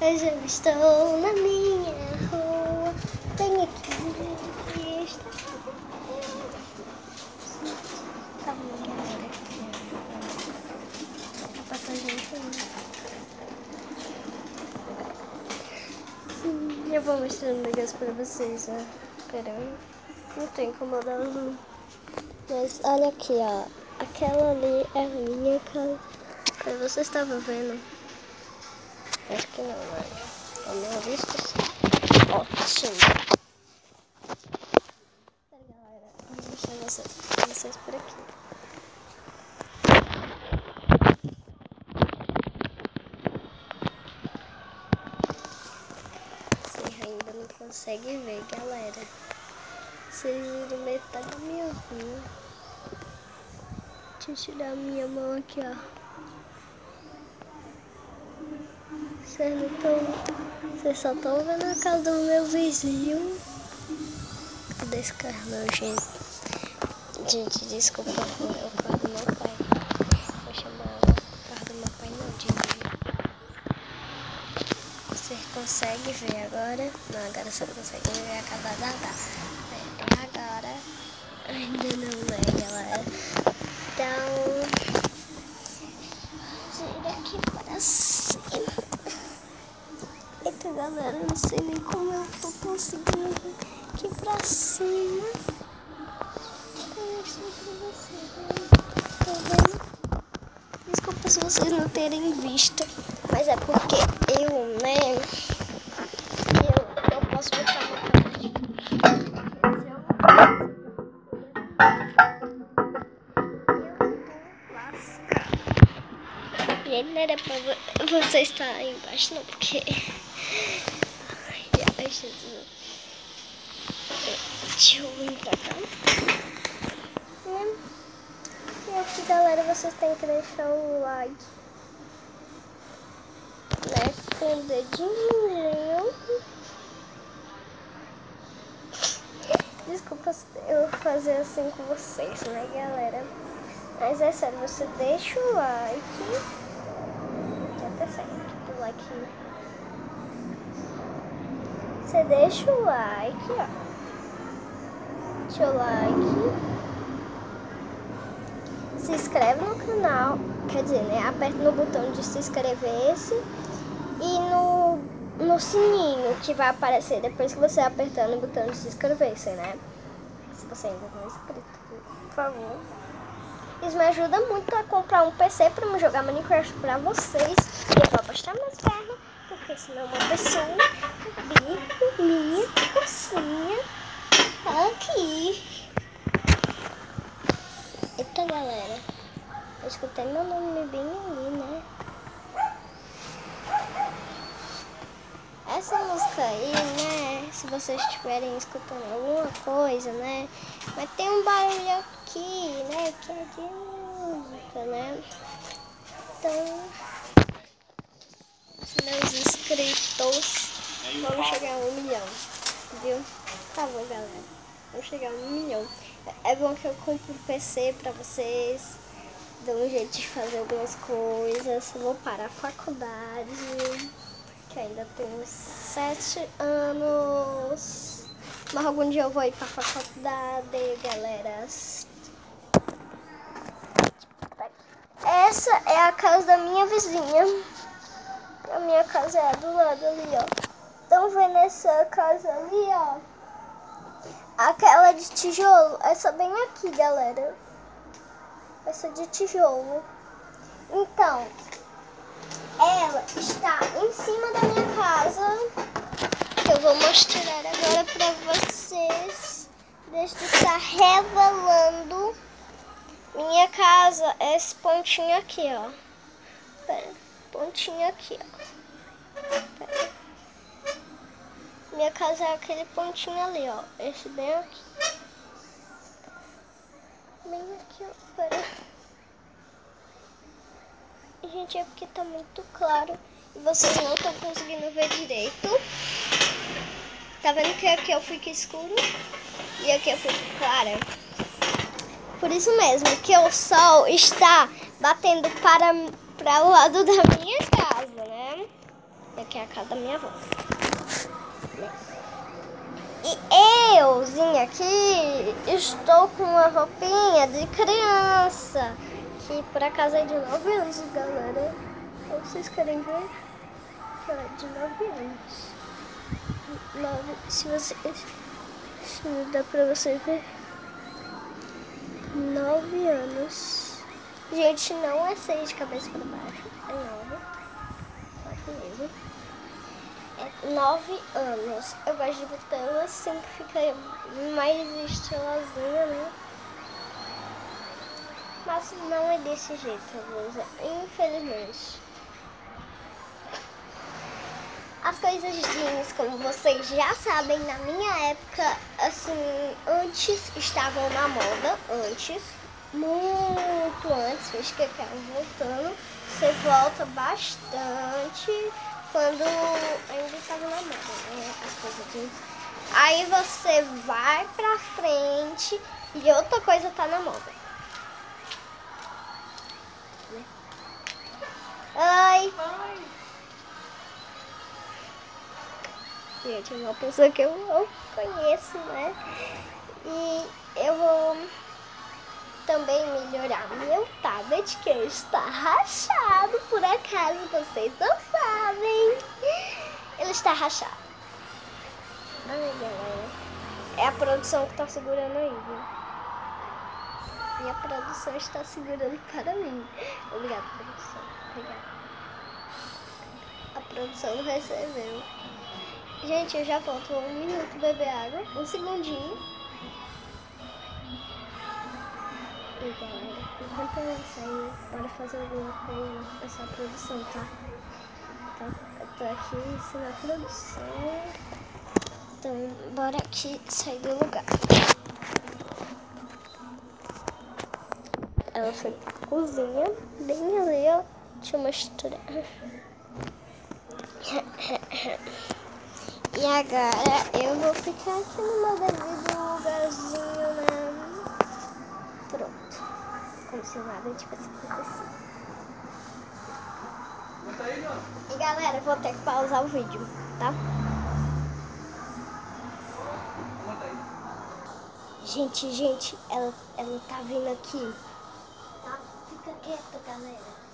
Hoje eu estou na minha rua. Tenho aqui esta. Calma, galera. Tá passando gente eu vou mostrar um negócio pra vocês, ó. Pera aí. Não tô incomodando. Mas olha aqui, ó. Aquela ali é a minha casa. Pera, você estava vendo? Acho que não, mas a minha vista sim. Ótimo. Pera, galera. Vou mostrar vocês, vocês por aqui. Você ainda não consegue ver, galera. Vocês viram metade da minha rua. Deixa eu tirar a minha mão aqui, ó. Vocês não estão. Vocês só estão vendo a casa do meu vizinho. Cadê esse carro, gente? Gente, desculpa, é o carro do meu pai. Vou chamar o carro do meu pai, não, de Você consegue ver agora? Não, agora você consegue ver a casa da. É, agora. Ainda não, galera? Não pra vo- você estar aí embaixo, não, porque. Ai, Jesus. Deixa eu vir pra cá. Né? E aqui, galera, vocês têm que deixar um like. Né? Com dedinho. Desculpa eu fazer assim com vocês, né, galera? Mas é sério, você deixa o like. Like. Você deixa o like, ó. Deixa o like. Se inscreve no canal. Quer dizer, né? Aperta no botão de se inscrever-se. E no, no sininho que vai aparecer depois que você apertar no botão de se inscrever-se, né? Se você ainda não é inscrito, por favor. Isso me ajuda muito a comprar um PC pra me jogar Minecraft pra vocês. E eu vou apostar minhas pernas, porque senão uma pessoa bico, minha cocinha aqui. Eita, galera. Eu escutei meu nome bem ali, né? Essa música aí, né? Se vocês estiverem escutando alguma coisa, né? Mas tem um barulho aqui, né? Que é de música, né? Então, meus inscritos, vamos chegar a um milhão, viu? Tá bom, galera. Vamos chegar a um milhão. É bom que eu compro um PC pra vocês. Dou um jeito de fazer algumas coisas. Vou parar a faculdade ainda tenho sete anos. Mas algum dia eu vou ir pra faculdade, galera. Essa é a casa da minha vizinha. A minha casa é do lado ali, ó. Estão vendo essa casa ali, ó? Aquela de tijolo. Essa bem aqui, galera. Essa de tijolo. Então, está em cima da minha casa. Eu vou mostrar agora pra vocês. Deixa eu estar revelando. Minha casa é esse pontinho aqui, ó. Pera, pontinho aqui, ó. Pera. Minha casa é aquele pontinho ali, ó. Esse bem aqui. Bem aqui, ó. Pera. Gente, é porque tá muito claro e vocês não estão conseguindo ver direito. Tá vendo que aqui eu fico escuro e aqui eu fico clara? Por isso mesmo que o sol está batendo para, para o lado da minha casa, né? Aqui é a casa da minha avó. E euzinha aqui estou com uma roupinha de criança. Que por acaso é de 9 anos, galera. Vocês querem ver? É de 9 anos. 9, se você. Se dá pra você ver. 9 anos. Gente, não é 6 de cabeça pra baixo. É 9. Pode mesmo. É 9 anos. Eu gosto de botar ela que fica mais estilosinha, né? Não é desse jeito a blusa, infelizmente. As coisas jeans, como vocês já sabem, na minha época, assim, antes estavam na moda, antes, muito antes, acho que acabam voltando. Você volta bastante quando ainda estava na moda, né? As coisas jeans. Aí você vai pra frente e outra coisa tá na moda. Oi! Gente, é uma pessoa que eu não conheço, né? E eu vou também melhorar meu tablet, que está rachado, por acaso vocês não sabem. Ele está rachado. Ai, galera. É a produção que está segurando aí, viu? E a produção está segurando para mim. Obrigada, produção. Obrigada. A produção recebeu. Gente, eu já volto um minuto beber água. Um segundinho. E galera, enquanto ela sair, bora fazer alguma coisa essa produção, tá? Então, eu tô aqui ensinando a produção. Então, bora aqui sair do lugar. Ela foi pra cozinha, bem ali, ó. Deixa eu mostrar. E agora eu vou ficar aqui no meu devido lugarzinho, né? Pronto. Como se nada tivesse acontecido. E galera, vou ter que pausar o vídeo, tá? Gente, gente, ela, ela tá vindo aqui. Tá? Quieta, galera.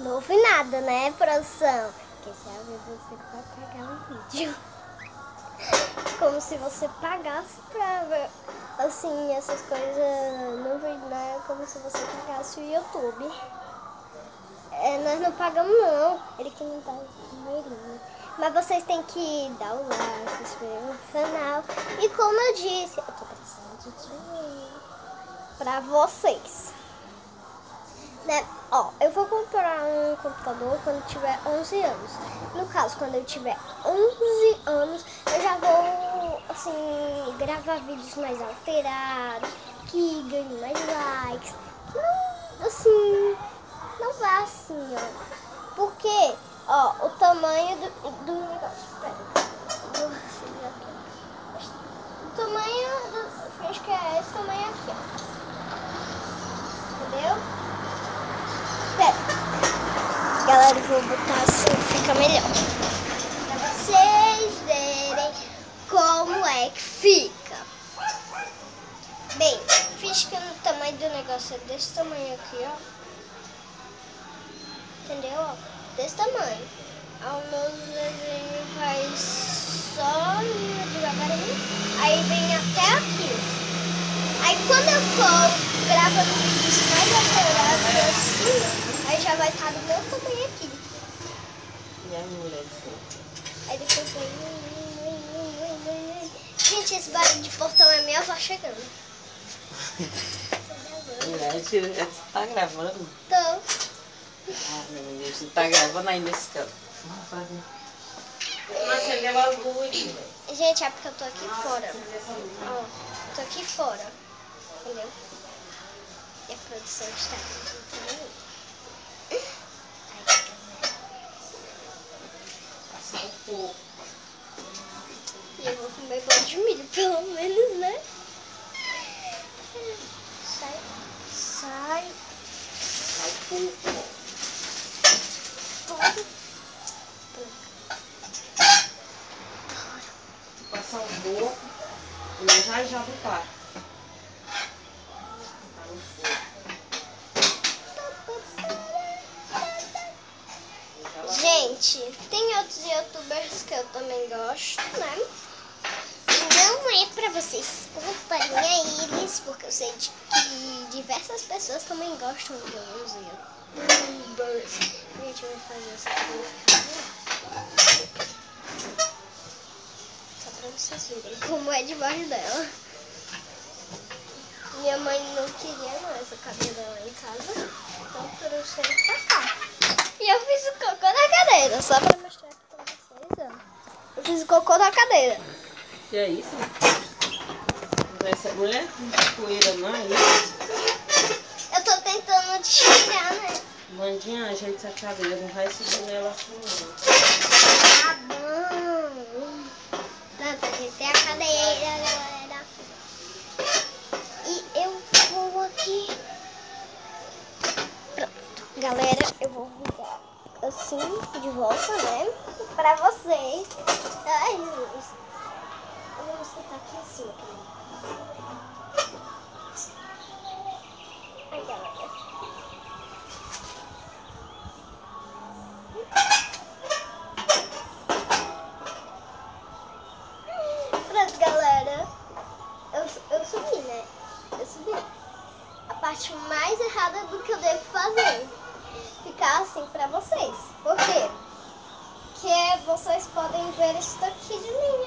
Não ouvi nada, né, produção? Porque ela ver você vai pagar um vídeo. Como se você pagasse pra assim, essas coisas no vídeo, né? Como se você pagasse o YouTube. É, nós não pagamos não. Ele que não o dinheirinho. Mas vocês têm que dar o like, se inscrever no canal. E como eu disse, eu tô precisando de dinheiro pra vocês. Né? Ó, eu vou comprar um computador quando tiver 11 anos. No caso, quando eu tiver 11 anos, eu já vou, assim, gravar vídeos mais alterados, que ganhem mais likes. Não, assim, não vá assim, ó. Porque, ó, o tamanho do, do negócio. Pera. O tamanho do. Acho que é esse tamanho aqui, ó. Entendeu? Pera. Galera, vou botar assim, fica melhor. Pra vocês verem como é que fica. Bem, fiz que o tamanho do negócio é desse tamanho aqui, ó. Entendeu? Ó, desse tamanho. Aí o meu desenho vai só devagarinho. Aí vem até aqui. Aí quando eu for gravando vídeos mais alterados assim, aí já vai estar do meu tamanho aqui. E a mulher Aí depois vai. Gente, esse barulho de portão é minha avó chegando. Mulher, você tá gravando? Então, Meu Deus, você tá gravando ainda esse canto. Mas você deu orgulho. gente, é porque eu tô aqui fora. Ó, tô aqui fora. Entendeu? E a produção está aqui. Pouco. E eu vou comer bolo de milho, pelo menos, né? Sai, sai. No fogo. Deixa ela- Gente, tem outros youtubers que eu também gosto, né? Não é pra vocês culparem a eles, porque eu sei que diversas pessoas também gostam de alguns youtubers. Gente vai fazer essa coisa como é debaixo dela. Minha mãe não queria mais essa cadeira lá em casa, então trouxeram pra cá. E eu fiz o cocô na cadeira, só pra mostrar aqui pra vocês, ó. Eu fiz o cocô na cadeira. Que é isso? Essa mulher poeira não é isso? Eu tô tentando tirar, né? Mandinha, ajeita essa cadeira, não vai subir nela assim não. Tá bom. Pronto, a gente tem a galera. E eu vou aqui. Pronto, galera, eu vou virar assim, de volta, né? Pra vocês. Ai. Eu vou sentar aqui assim, ó. Ver isso daqui de mim,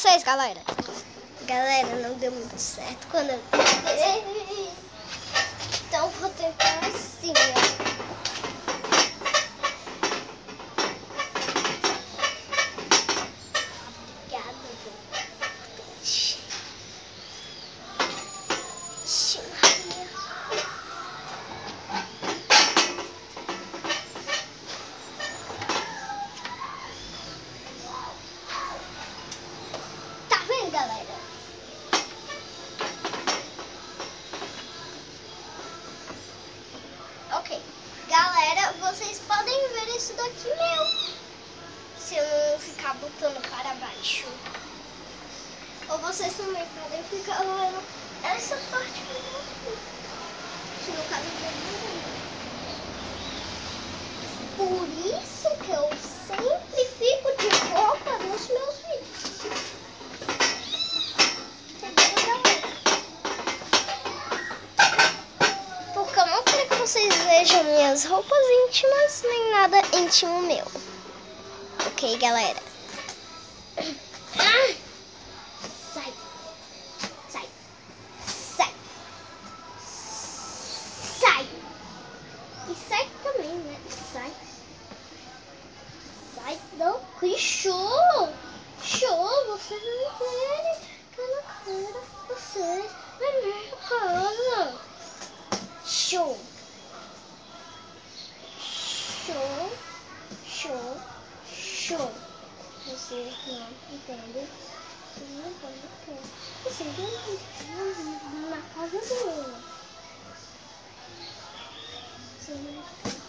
vocês, galera. Galera, não deu muito certo quando eu. Então vou tentar assim, ó. Obrigada, viu? Ixi, Maria. Tá vendo, galera? Ok. Galera, vocês podem ver isso daqui meu. Se eu não ficar botando para baixo. Ou vocês também podem ficar vendo essa parte meu. Que no caso eu não Por isso que eu sempre fico de roupa nos meus vídeos. Entendeu, galera? Porque eu não quero que vocês vejam minhas roupas íntimas nem nada íntimo meu. Ok, galera? Sai. Sai. Sai. Sai. E sai também, né? Sai. Sai. Não. Que show. Show. Vocês não querem. Tá na cara. Vocês. É minha casa. Show. Show. Show. Vocês não entendem. Vocês não entendem. Vocês não entendem. Na casa dele. Vocês não entendem.